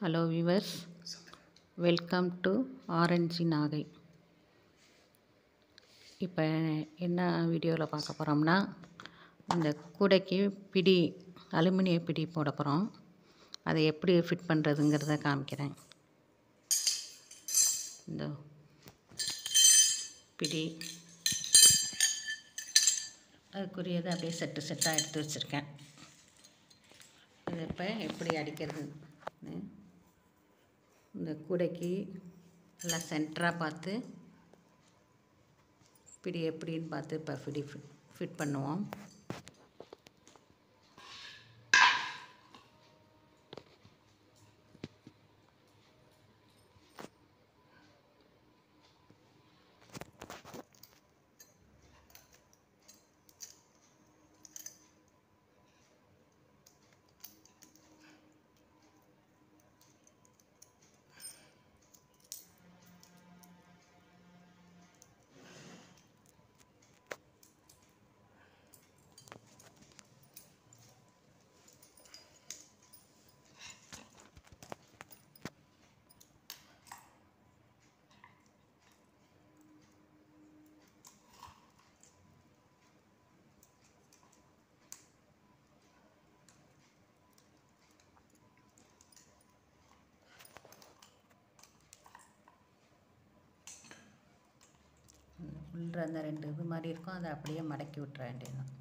Hello viewers welcome to orange Nagai இப்போ என்ன வீடியோவில் பார்க்க போகிறோம்னா இந்த கூடைக்கு பிடி அலுமினிய பிடி போட போகிறோம் அதை எப்படி ஃபிட் பண்ணுறதுங்கிறத காமிக்கிறேன். இந்த பிடி. அதுக்குரியதை அப்படியே செட்டு செட்டாக எடுத்து வச்சுருக்கேன். அது இப்போ எப்படி அடிக்கிறதுன்னு இந்த கூடைக்கு நல்லா சென்டராக பார்த்து இப்படி எப்படின்னு பார்த்து இப்போ ஃபிட் ஃபிட் பண்ணுவோம். உள்ள அந்த ரெண்டு இது மாதிரி இருக்கும் அதை அப்படியே மடக்கி விட்டுற வேண்டியதுதான்.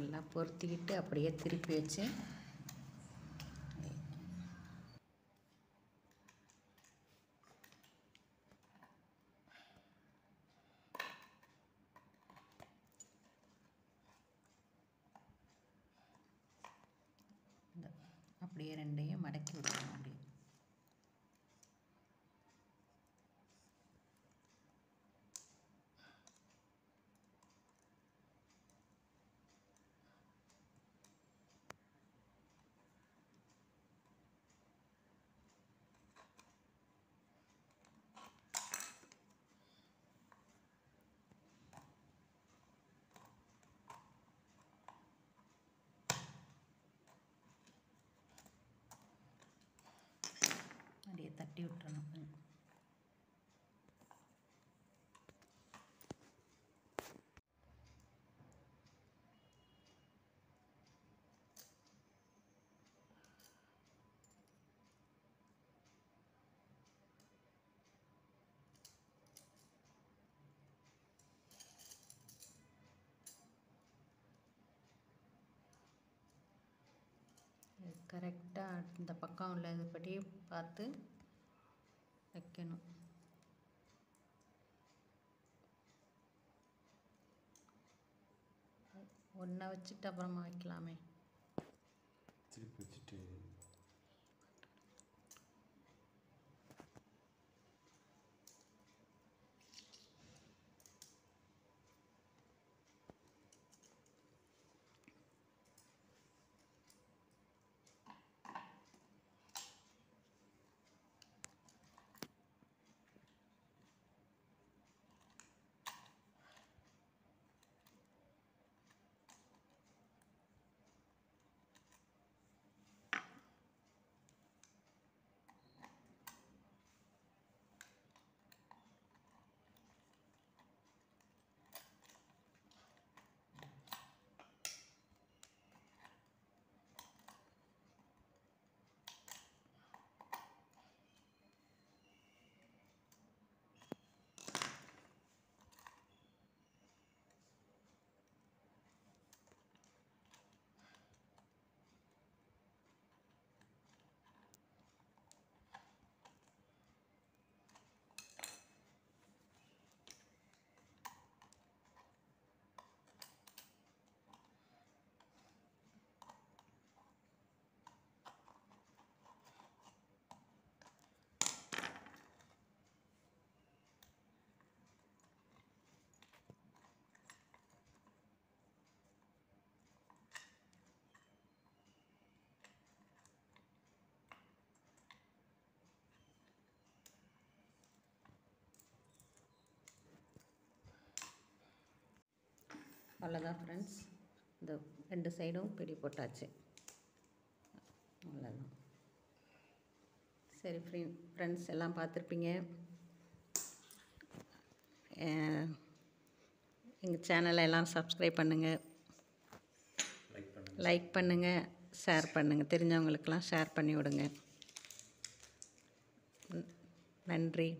நல்லா பொருத்திக்கிட்டு அப்படியே திருப்பி வச்சு அப்படியே ரெண்டையும் மடக்கி விட்டுருவோம் அப்படியே. அப்படியே தட்டி விட்டுறணும். கரெக்டாக இந்த பக்கம் உள்ளதுபடி பார்த்து வைக்கணும். ஒன்றை வச்சுட்டு அப்புறமா வைக்கலாமே. திருப்பி வச்சுட்டு அவ்வளோதான் ஃப்ரெண்ட்ஸ் இந்த ரெண்டு சைடும் பிடி போட்டாச்சு. அவ்வளோதான் சரி ஃப்ரீ ஃப்ரெண்ட்ஸ் எல்லாம் பார்த்துருப்பீங்க. எங்கள் சேனலை எல்லாம் சப்ஸ்கிரைப் பண்ணுங்கள் லைக் பண்ணுங்கள் லைக் பண்ணுங்கள் ஷேர் பண்ணுங்கள் தெரிஞ்சவங்களுக்கெல்லாம் ஷேர் பண்ணி விடுங்க. நன்றி.